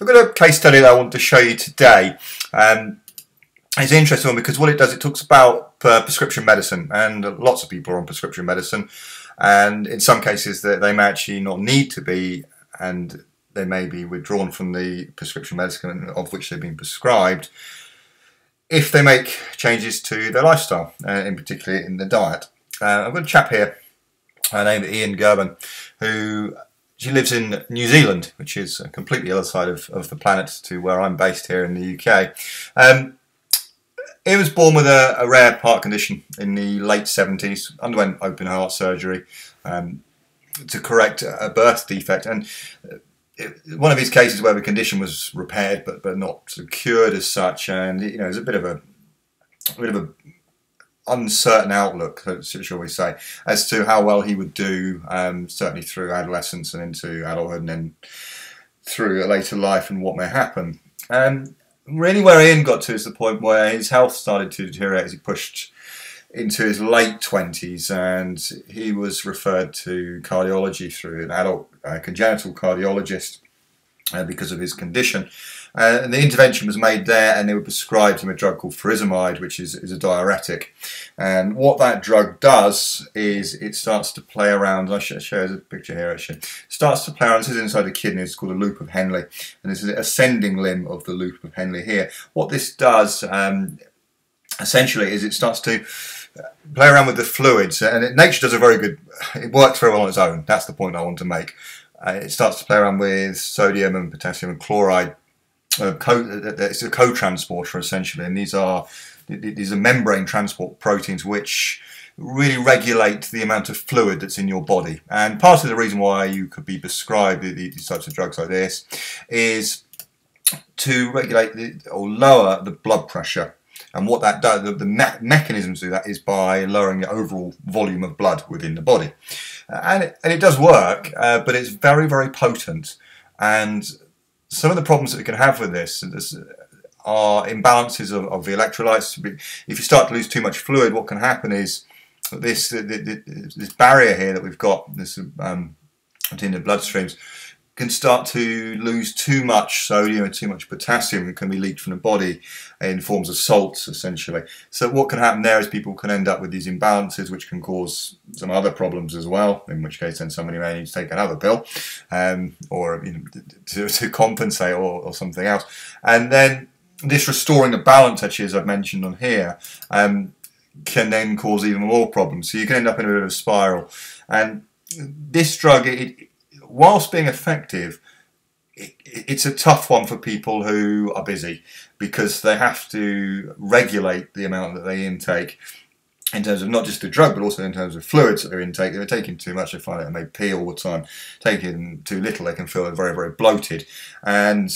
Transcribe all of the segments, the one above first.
I've got a case study that I want to show you today. Um, it's interesting because what it does, it talks about uh, prescription medicine, and lots of people are on prescription medicine, and in some cases that they may actually not need to be, and they may be withdrawn from the prescription medicine of which they've been prescribed if they make changes to their lifestyle, uh, in particular in the diet. Uh, I've got a chap here uh, named Ian Gerben who she lives in New Zealand, which is completely the other side of, of the planet to where I'm based here in the UK. Um, he was born with a, a, rare heart condition in the late 70s, underwent open heart surgery um, to correct a birth defect. And it, one of his cases where the condition was repaired but, but not sort of cured as such. And, you know, it was a bit of a, a bit of a uncertain outlook, shall we say, as to how well he would do, um, certainly through adolescence and into adulthood and then through a later life and what may happen. Um, really where Ian got to is the point where his health started to deteriorate as he pushed into his late 20s and he was referred to cardiology through an adult uh, congenital cardiologist uh, because of his condition. Uh, and the intervention was made there, and they were prescribed him a drug called furosemide, which is, is a diuretic. And what that drug does is it starts to play around. I show, show a picture here actually. It starts to play around. This is inside the kidney. It's called a loop of Henle, and this is an ascending limb of the loop of Henle here. What this does um, essentially is it starts to play around with the fluids, and it, nature does a very good. It works very well on its own. That's the point I want to make. Uh, it starts to play around with sodium and potassium and chloride uh, co it's a co-transporter essentially, and these are these are membrane transport proteins which really regulate the amount of fluid that's in your body. And part of the reason why you could be prescribed these types of drugs like this is to regulate the, or lower the blood pressure. And what that does, the, the me mechanism to do that is by lowering the overall volume of blood within the body. Uh, and, it, and it does work, uh, but it's very, very potent. And some of the problems that we can have with this, this are imbalances of, of, the electrolytes. If you start to lose too much fluid, what can happen is this this barrier here that we've got, this um, in the bloodstreams, can start to lose too much sodium and too much potassium can be leaked from the body in forms of salts essentially. So what can happen there is people can end up with these imbalances which can cause some other problems as well, in which case then somebody may need to take another pill um, or you know, to, to, compensate or, or, something else. And then this restoring the balance actually as I've mentioned on here um, can then cause even more problems. So you can end up in a bit of a spiral. And this drug, it, whilst being effective, it, it's a tough one for people who are busy because they have to regulate the amount that they intake in terms of not just the drug, but also in terms of fluids that they're intaking. If they're taking too much, they find that they may pee all the time. Taking too little, they can feel very, very bloated. And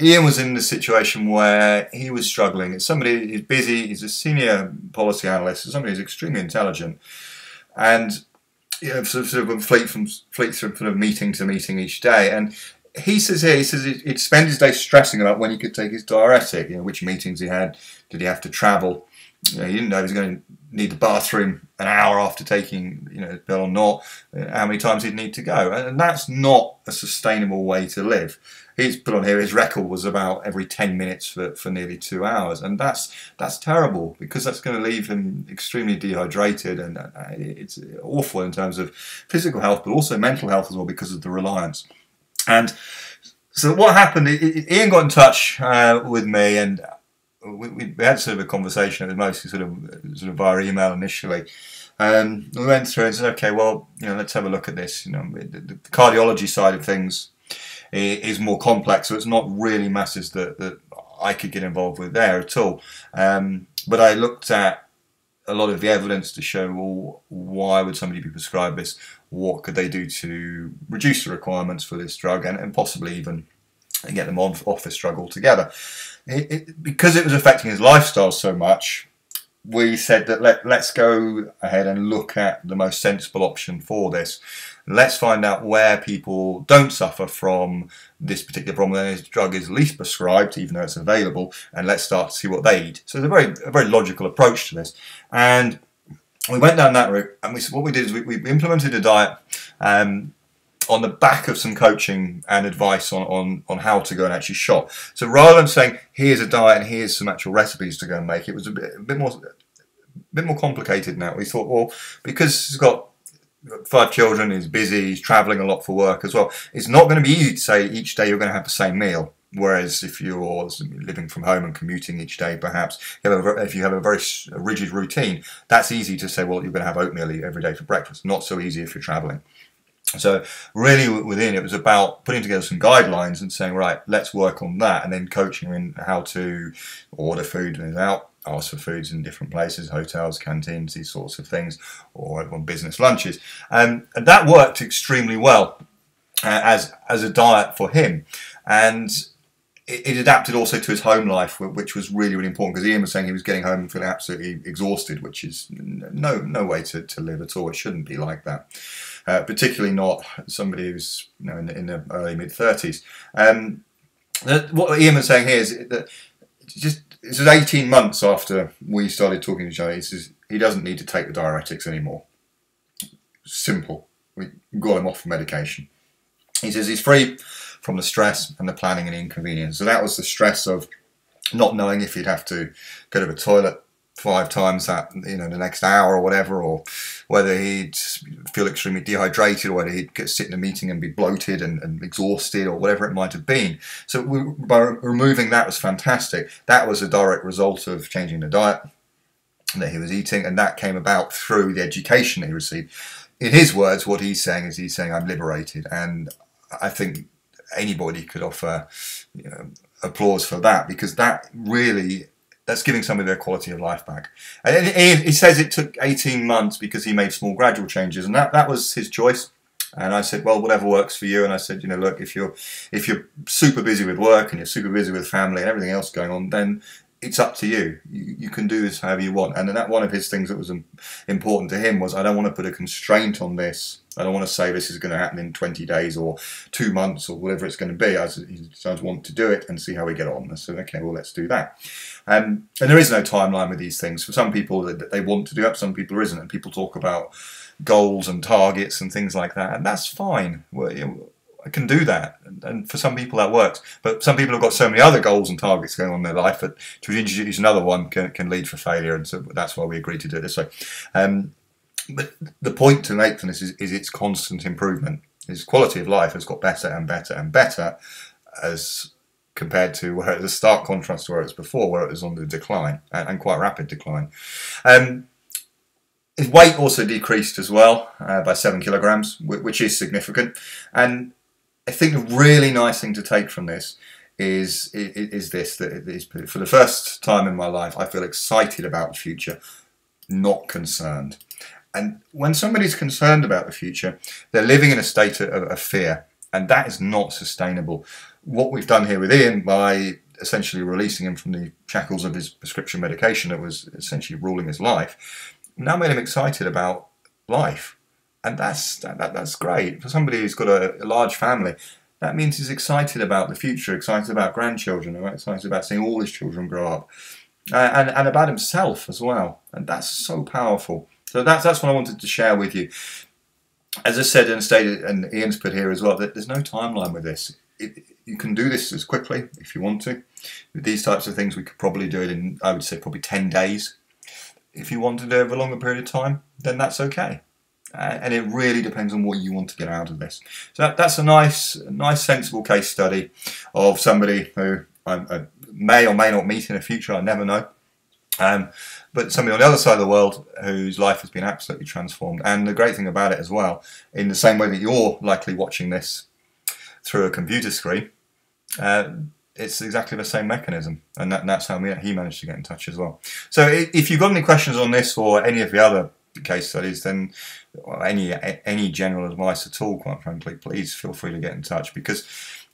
Ian was in the situation where he was struggling. It's somebody who's busy, he's a senior policy analyst, somebody who's extremely intelligent. And you know, sort of, sort of fleet from fleet from sort of meeting to meeting each day. And he says here, he says he'd spend his day stressing about when he could take his diuretic, you know, which meetings he had, did he have to travel. You know, he didn't know he was going to need the bathroom an hour after taking, you know, pill or not, how many times he'd need to go. And that's not a sustainable way to live. He's put on here his record was about every 10 minutes for, for nearly two hours. And that's that's terrible because that's going to leave him extremely dehydrated and uh, it's awful in terms of physical health but also mental health as well because of the reliance. And so what happened ian got in touch uh, with me and we, we, had sort of a conversation it was mostly sort of sort of via email initially um, we went through and said, okay, well, you know, let's have a look at this. You know, the, the cardiology side of things is more complex. So it's not really masses that, that I could get involved with there at all. Um, but I looked at a lot of the evidence to show well, why would somebody be prescribed this? What could they do to reduce the requirements for this drug and, and possibly even get them off, off this drug altogether? It, it, because it was affecting his lifestyle so much, we said that let, let's go ahead and look at the most sensible option for this. Let's find out where people don't suffer from this particular problem and this drug is least prescribed, even though it's available, and let's start to see what they eat. So it's a very, a very logical approach to this. And we went down that route, and we, said what we did is we, we implemented a diet um, on the back of some coaching and advice on, on, on how to go and actually shop. So rather than saying, here's a diet and here's some actual recipes to go and make, it was a bit, a bit more a bit more complicated now. We thought, well, because he's got five children, he's busy, he's traveling a lot for work as well, it's not going to be easy to say each day you're going to have the same meal. Whereas if you're living from home and commuting each day, perhaps if you have a very rigid routine, that's easy to say, well, you're going to have oatmeal every day for breakfast. Not so easy if you're traveling. So really within it was about putting together some guidelines and saying, right, let's work on that and then coaching him in how to order food and out, ask for foods in different places, hotels, canteens, these sorts of things, or on business lunches. Um, and that worked extremely well uh, as, as a diet for him. And it, it, adapted also to his home life, which was really, really important because Ian was saying he was getting home and feeling absolutely exhausted, which is no no way to, to live at all. It shouldn't be like that, uh, particularly not somebody who's you know in the, in the early mid thirties. Um, what Ian was saying here is that just this is 18 months after we started talking to each other. He says he doesn't need to take the diuretics anymore. Simple. We got him off medication. He says he's free from the stress and the planning and the inconvenience. So that was the stress of not knowing if he'd have to go to the toilet five times that you know the next hour or whatever, or whether he'd feel extremely dehydrated, or whether he'd get, sit in a meeting and be bloated and, and exhausted, or whatever it might have been. So we, by removing that was fantastic. That was a direct result of changing the diet that he was eating, and that came about through the education he received. In his words, what he's saying is he's saying, "I'm liberated," and I think anybody could offer you know, applause for that because that really that's giving somebody their quality of life back. And he, says it took 18 months because he made small gradual changes, and that, that was his choice. And I said, well, whatever works for you. And I said, you know, look, if you're if you're super busy with work and you're super busy with family and everything else going on, then it's up to you. you. You can do this however you want. And that one of his things that was important to him was I don't want to put a constraint on this. I don't want to say this is going to happen in 20 days or two months or whatever it's going to be. I just want to do it and see how we get on. I said, okay, well, let's do that. Um, and there is no timeline with these things. For some people, that they want to do it. Some people isn't. And people talk about goals and targets and things like that. And that's fine. I can do that. And for some people that works. But some people have got so many other goals and targets going on in their life that to introduce another one can, can lead for failure. And so that's why we agreed to do it this way. Um, but the point to make from this is, is its constant improvement. His quality of life has got better and better and better as compared to where it was a stark contrast to where it was before, where it was on the decline and, and quite rapid decline. Um, his weight also decreased as well uh, by seven kilograms, which is significant. And I think a really nice thing to take from this is is this that is for the first time in my life I feel excited about the future, not concerned. And when somebody's concerned about the future, they're living in a state of, of fear, and that is not sustainable. What we've done here with Ian by essentially releasing him from the shackles of his prescription medication that was essentially ruling his life, now made him excited about life and that's that, that, that's great for somebody who's got a, a, large family. That means he's excited about the future, excited about grandchildren, excited about seeing all his children grow up, uh, and and about himself as well. And that's so powerful. So that's that's what I wanted to share with you. As I said and stated, and Ian's put here as well, that there's no timeline with this. It, you can do this as quickly if you want to. With these types of things, we could probably do it in, I would say, probably 10 days. If you want to do it over a longer period of time, then that's okay. Uh, and it really depends on what you want to get out of this. So that, that's a nice, nice, sensible case study of somebody who I, I, may or may not meet in the future. I never know. Um, but somebody on the other side of the world whose life has been absolutely transformed. And the great thing about it as well, in the same way that you're likely watching this through a computer screen, uh, it's exactly the same mechanism, and, that, that's how he managed to get in touch as well. So, if you've got any questions on this or any of the other case studies, then any any general advice at all, quite frankly, please feel free to get in touch because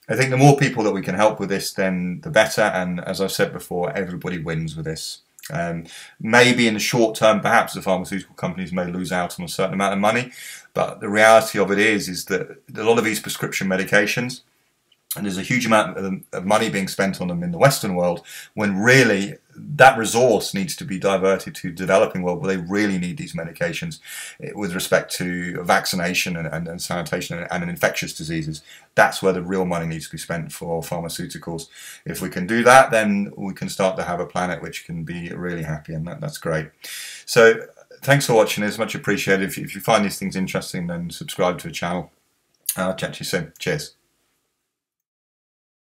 I think the more people that we can help with this, then the better. And as I've said before, everybody wins with this. Um, maybe in the short term, perhaps the pharmaceutical companies may lose out on a certain amount of money, but the reality of it is, is that a lot of these prescription medications, and there's a huge amount of money being spent on them in the Western world, when really that resource needs to be diverted to developing world where they really need these medications eh, with respect to vaccination and, and, and sanitation and, and, infectious diseases. That's where the real money needs to be spent for pharmaceuticals. If we can do that, then we can start to have a planet which can be really happy, and that, that's great. So, thanks for watching. It's much appreciated. If if you find these things interesting, then subscribe to the channel. I'll chat to you soon. Cheers.